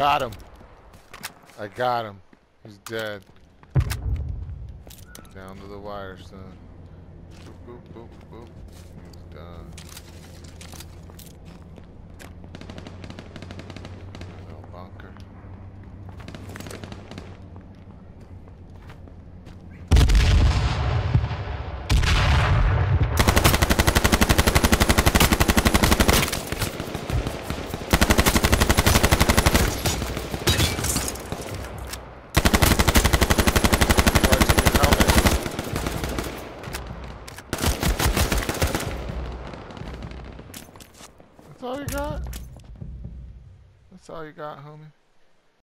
got him. I got him. He's dead. Down to the wire, son. Boop, boop, boop, That's all you got? That's all you got, homie?